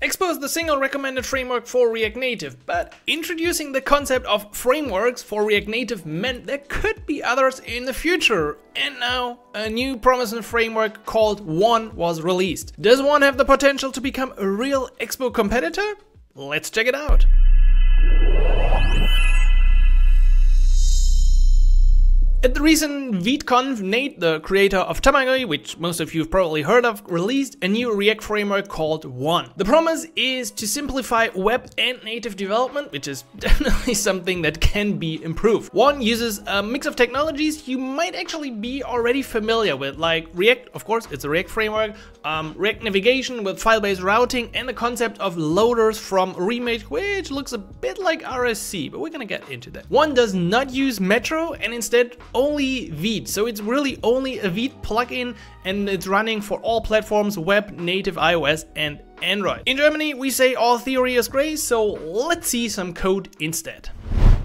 Expo is the single recommended framework for React Native, but introducing the concept of frameworks for React Native meant there could be others in the future. And now a new promising framework called One was released. Does One have the potential to become a real Expo competitor? Let's check it out. At the recent ViteConf, Nate, the creator of Tamagui, which most of you have probably heard of, released a new React framework called One. The promise is to simplify web and native development, which is definitely something that can be improved. One uses a mix of technologies you might actually be already familiar with, like React, of course, it's a React framework, um, React navigation with file-based routing, and the concept of loaders from Remix, which looks a bit like RSC, but we're gonna get into that. One does not use Metro and instead only Vite. So it's really only a Vite plugin and it's running for all platforms, web, native, iOS and Android. In Germany, we say all theory is gray, so let's see some code instead.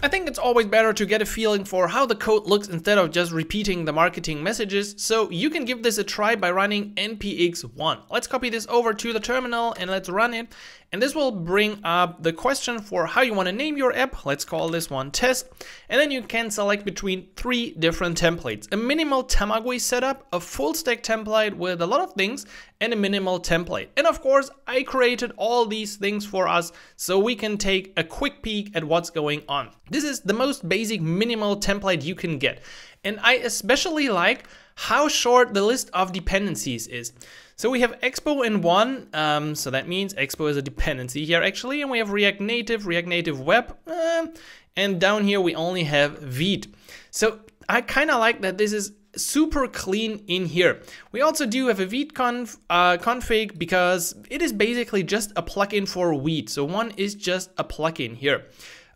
I think it's always better to get a feeling for how the code looks instead of just repeating the marketing messages, so you can give this a try by running npx1. Let's copy this over to the terminal and let's run it. And this will bring up the question for how you want to name your app. Let's call this one test. And then you can select between three different templates. A minimal Tamagui setup, a full stack template with a lot of things, and a minimal template. And of course, I created all these things for us so we can take a quick peek at what's going on. This is the most basic minimal template you can get. And I especially like how short the list of dependencies is. So we have Expo in one, um, so that means Expo is a dependency here actually, and we have React Native, React Native Web, uh, and down here we only have Vite. So I kind of like that this is super clean in here. We also do have a Vite conf, uh, config because it is basically just a plugin for Vite. So one is just a plugin here.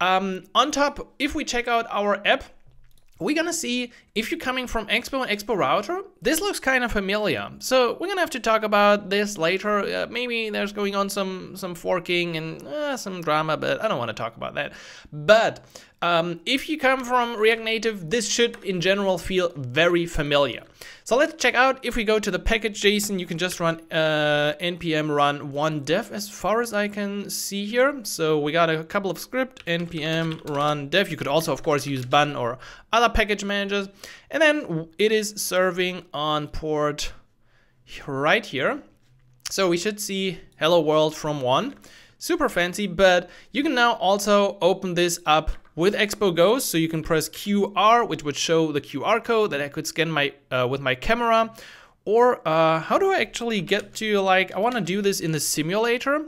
Um, on top, if we check out our app, we're gonna see if you're coming from Expo and Expo Router, this looks kind of familiar. So we're gonna have to talk about this later. Uh, maybe there's going on some some forking and uh, some drama, but I don't want to talk about that. But um, if you come from React Native, this should in general feel very familiar. So let's check out, if we go to the package JSON, you can just run uh, npm run one dev as far as I can see here. So we got a couple of script, npm run dev. You could also, of course, use bun or other package managers. And then it is serving on port right here. So we should see hello world from one. Super fancy, but you can now also open this up with Expo Go, so you can press QR, which would show the QR code that I could scan my uh, with my camera. Or uh, how do I actually get to like, I wanna do this in the simulator.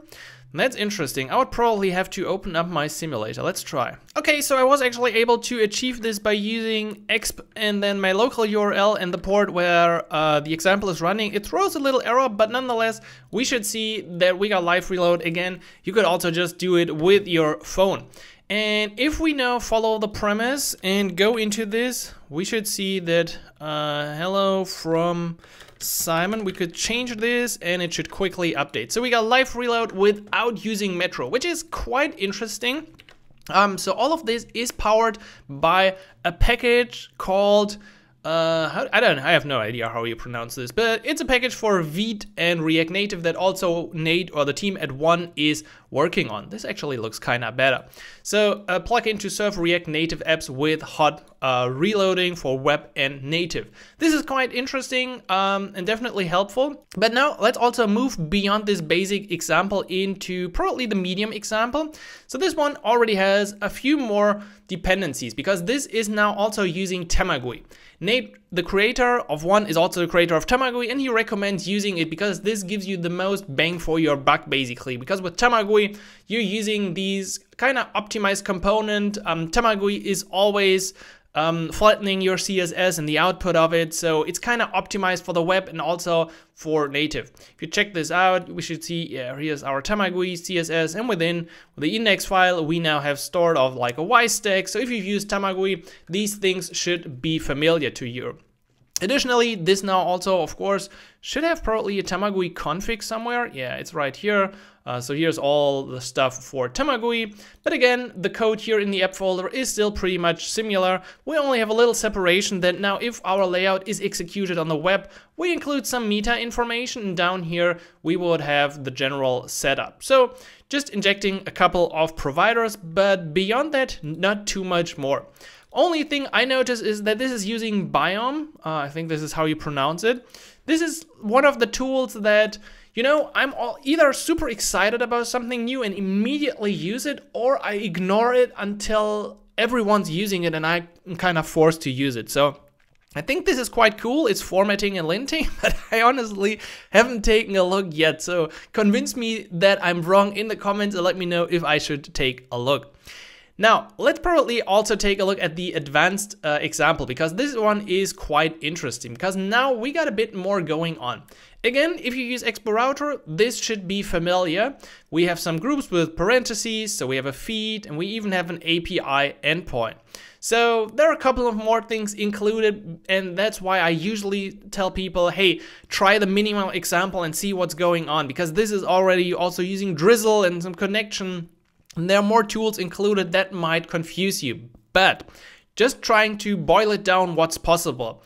That's interesting. I would probably have to open up my simulator. Let's try. Okay, so I was actually able to achieve this by using exp and then my local URL and the port where uh, the example is running. It throws a little error, but nonetheless, we should see that we got live reload again. You could also just do it with your phone. And if we now follow the premise and go into this, we should see that uh, hello from Simon, we could change this and it should quickly update. So we got live reload without using Metro, which is quite interesting. Um, so all of this is powered by a package called uh, I don't I have no idea how you pronounce this, but it's a package for Vite and React Native that also Nate or the team at One is working on. This actually looks kind of better. So a plugin to serve React Native apps with hot uh, reloading for web and native. This is quite interesting um, and definitely helpful. But now let's also move beyond this basic example into probably the medium example. So this one already has a few more dependencies because this is now also using Tamagui. Nate, the creator of one, is also the creator of Tamagui, and he recommends using it because this gives you the most bang for your buck, basically. Because with Tamagui, you're using these kind of optimized component. Um, Tamagui is always um, flattening your CSS and the output of it. So it's kind of optimized for the web and also for native. If you check this out, we should see, yeah, here's our Tamagui CSS and within the index file, we now have stored of like a Y stack. So if you've used Tamagui, these things should be familiar to you. Additionally, this now also, of course, should have probably a Tamagui config somewhere. Yeah, it's right here. Uh, so here's all the stuff for Tamagui. But again, the code here in the app folder is still pretty much similar. We only have a little separation that now if our layout is executed on the web, we include some meta information and down here we would have the general setup. So just injecting a couple of providers, but beyond that, not too much more. Only thing I notice is that this is using Biome. Uh, I think this is how you pronounce it. This is one of the tools that, you know, I'm all, either super excited about something new and immediately use it, or I ignore it until everyone's using it and I'm kind of forced to use it. So I think this is quite cool. It's formatting and linting, but I honestly haven't taken a look yet. So convince me that I'm wrong in the comments and let me know if I should take a look. Now, let's probably also take a look at the advanced uh, example because this one is quite interesting because now we got a bit more going on. Again, if you use Expo Router, this should be familiar. We have some groups with parentheses, so we have a feed, and we even have an API endpoint. So there are a couple of more things included, and that's why I usually tell people, hey, try the minimal example and see what's going on, because this is already also using Drizzle and some connection. And there are more tools included that might confuse you, but just trying to boil it down what's possible.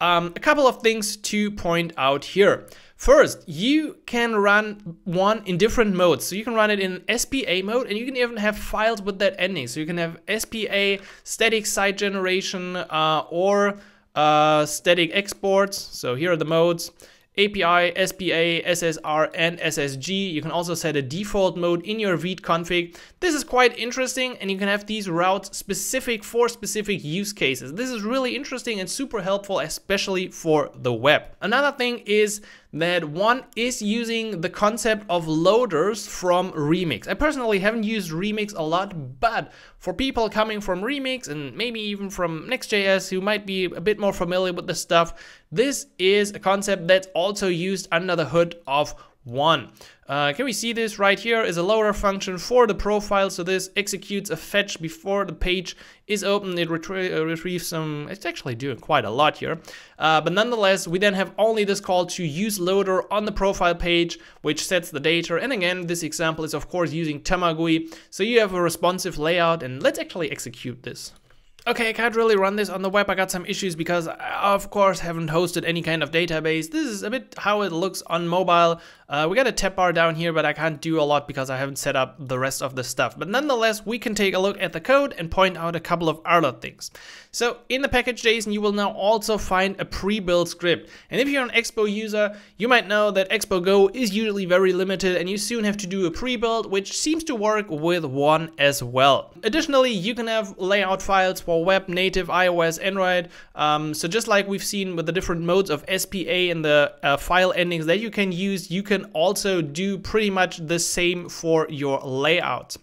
Um, a couple of things to point out here. First, you can run one in different modes. So you can run it in SPA mode and you can even have files with that ending. So you can have SPA, static site generation, uh, or uh, static exports. So here are the modes. API, SPA, SSR, and SSG. You can also set a default mode in your Vite config. This is quite interesting and you can have these routes specific for specific use cases. This is really interesting and super helpful, especially for the web. Another thing is that one is using the concept of loaders from Remix. I personally haven't used Remix a lot, but for people coming from Remix and maybe even from Next.js who might be a bit more familiar with the stuff, this is a concept that's also used under the hood of one. Uh, can we see this right here is a loader function for the profile. So this executes a fetch before the page is open. It retrie uh, retrieves some, it's actually doing quite a lot here. Uh, but nonetheless, we then have only this call to use loader on the profile page, which sets the data. And again, this example is of course using Tamagui. So you have a responsive layout and let's actually execute this. Okay, I can't really run this on the web. I got some issues because I, of course, haven't hosted any kind of database. This is a bit how it looks on mobile. Uh, we got a tab bar down here, but I can't do a lot because I haven't set up the rest of the stuff. But nonetheless, we can take a look at the code and point out a couple of other things. So in the package.json, you will now also find a pre-built script. And if you're an Expo user, you might know that Expo Go is usually very limited and you soon have to do a pre-build, which seems to work with one as well. Additionally, you can have layout files web, native, iOS, Android. Um, so just like we've seen with the different modes of SPA and the uh, file endings that you can use, you can also do pretty much the same for your layout.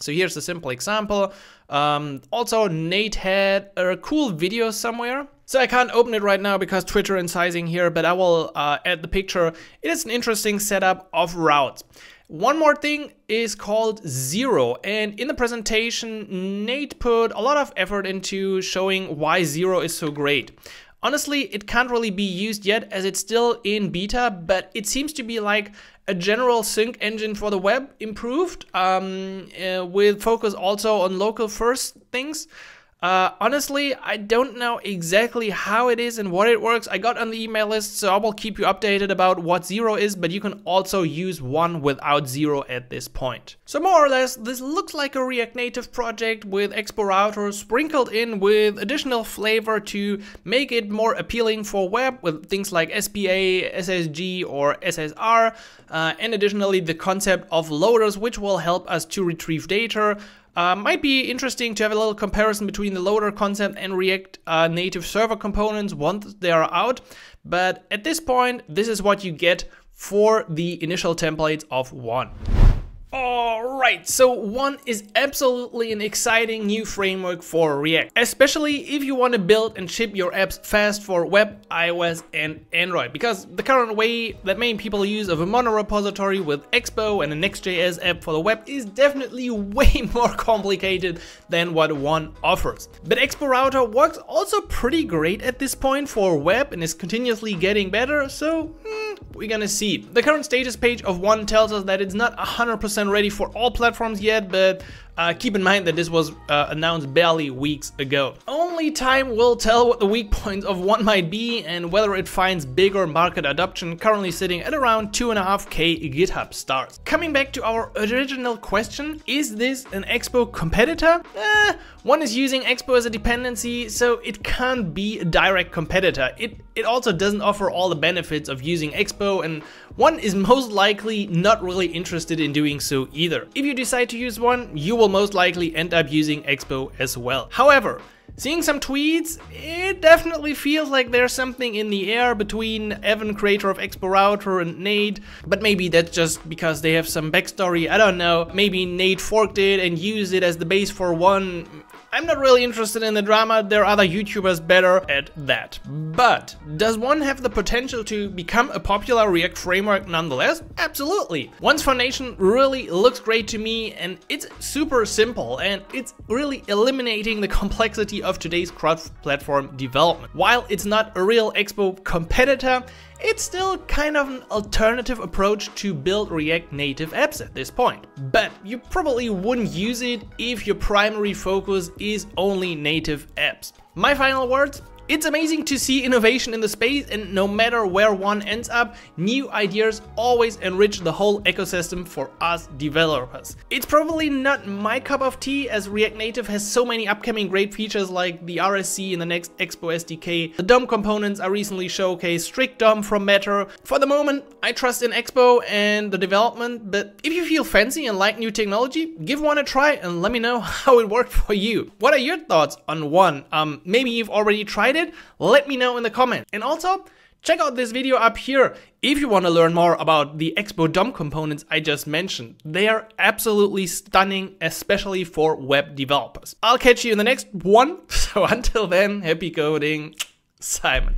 So here's a simple example. Um, also, Nate had a cool video somewhere. So I can't open it right now because Twitter and sizing here, but I will uh, add the picture. It is an interesting setup of routes. One more thing is called Zero, and in the presentation, Nate put a lot of effort into showing why Zero is so great. Honestly, it can't really be used yet as it's still in beta, but it seems to be like a general sync engine for the web improved um, uh, with focus also on local first things. Uh, honestly, I don't know exactly how it is and what it works. I got on the email list, so I will keep you updated about what zero is, but you can also use one without zero at this point. So more or less, this looks like a React Native project with Expo Router sprinkled in with additional flavor to make it more appealing for web with things like SPA, SSG, or SSR, uh, and additionally the concept of loaders, which will help us to retrieve data, uh, might be interesting to have a little comparison between the loader concept and React uh, native server components once they are out. But at this point, this is what you get for the initial templates of one. Alright, so one is absolutely an exciting new framework for React, especially if you want to build and ship your apps fast for web, iOS and Android, because the current way that many people use of a monorepository with Expo and a Next.js app for the web is definitely way more complicated than what one offers. But Expo Router works also pretty great at this point for web and is continuously getting better, so hmm, we're gonna see. The current status page of One tells us that it's not 100% ready for all platforms yet, but uh, keep in mind that this was uh, announced barely weeks ago. Only time will tell what the weak points of One might be and whether it finds bigger market adoption, currently sitting at around 2.5k GitHub stars. Coming back to our original question, is this an Expo competitor? Eh, one is using Expo as a dependency, so it can't be a direct competitor. It, it also doesn't offer all the benefits of using Expo and one is most likely not really interested in doing so either. If you decide to use one, you will most likely end up using Expo as well. However, Seeing some tweets, it definitely feels like there's something in the air between Evan, creator of Expo Router, and Nate, but maybe that's just because they have some backstory, I don't know. Maybe Nate forked it and used it as the base for one I'm not really interested in the drama, there are other YouTubers better at that. But, does one have the potential to become a popular React framework nonetheless? Absolutely. One's foundation really looks great to me and it's super simple and it's really eliminating the complexity of today's cross-platform development. While it's not a real Expo competitor, it's still kind of an alternative approach to build React Native apps at this point. But you probably wouldn't use it if your primary focus is only native apps. My final words, it's amazing to see innovation in the space and no matter where one ends up, new ideas always enrich the whole ecosystem for us developers. It's probably not my cup of tea as React Native has so many upcoming great features like the RSC in the next Expo SDK, the DOM components are recently showcased, strict DOM from Meta. For the moment, I trust in Expo and the development, but if you feel fancy and like new technology, give one a try and let me know how it worked for you. What are your thoughts on one? Um, maybe you've already tried it let me know in the comments. And also, check out this video up here if you want to learn more about the Expo DOM components I just mentioned. They are absolutely stunning, especially for web developers. I'll catch you in the next one. So until then, happy coding, Simon.